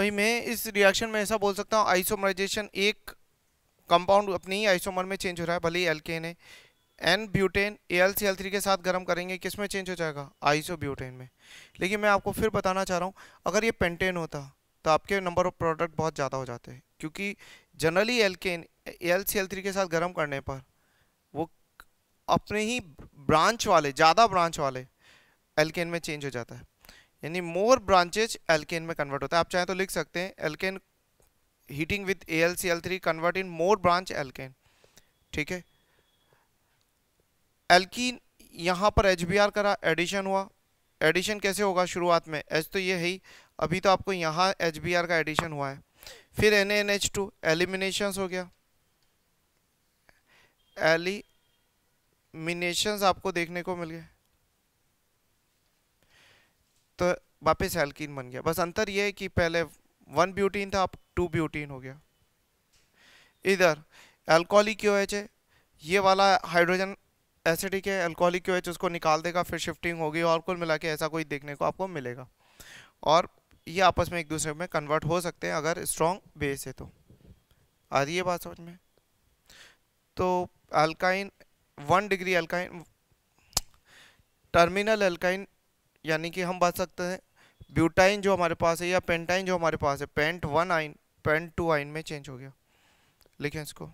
भाई, मैं इस रिएक्शन में ऐसा बोल सकता हूँ आइसोमराइजेशन एक कंपाउंड अपने ही आइसोमर में चेंज हो रहा है, भले ही एल्केन है। एन ब्यूटेन ए के साथ गर्म करेंगे, किसमें चेंज हो जाएगा? आइसो ब्यूटेन में। लेकिन मैं आपको फिर बताना चाह रहा हूँ, अगर ये पेंटेन होता तो आपके नंबर ऑफ़ प्रोडक्ट बहुत ज़्यादा हो जाते हैं। क्योंकि जनरली एल्केन ए के साथ गर्म करने पर, वो अपने ही ब्रांच वाले, ज़्यादा ब्रांच वाले एल्केन में चेंज हो जाता है। यानी मोर ब्रांचेज एल्केन में कन्वर्ट होता है। आप चाहें तो लिख सकते हैं alkane heating with A L C L three convert in more branch alkane ठीक है? एल्कीन यहाँ पर एच बी आर करा एडिशन हुआ। एडिशन कैसे होगा शुरुआत में? एच तो ये है ही, अभी तो आपको यहाँ एच बी आर का एडिशन हुआ है। फिर N N H two elimination हो गया। एलिमिनेशन आपको देखने को मिल गए तो वापस एल्किन बन गया। बस अंतर ये है कि पहले वन ब्यूटीन था, अब टू ब्यूटीन हो गया। इधर एल्कोहलिक क्यों है ये वाला हाइड्रोजन एसिडिक है अल्कोहलिक क्यों उसको निकाल देगा, फिर शिफ्टिंग होगी, और कुल मिला के ऐसा कोई देखने को आपको मिलेगा। और ये आपस में एक दूसरे में कन्वर्ट हो सकते हैं, अगर स्ट्रॉन्ग बेस है तो। आ रही है बात समझ में? तो alkyne one degree alkyne terminal alkyne यानी कि हम बात सकते हैं ब्यूटाइन जो हमारे पास है या पेंटाइन जो हमारे पास है, pent one yne, pent two yne में चेंज हो गया। लिखें इसको।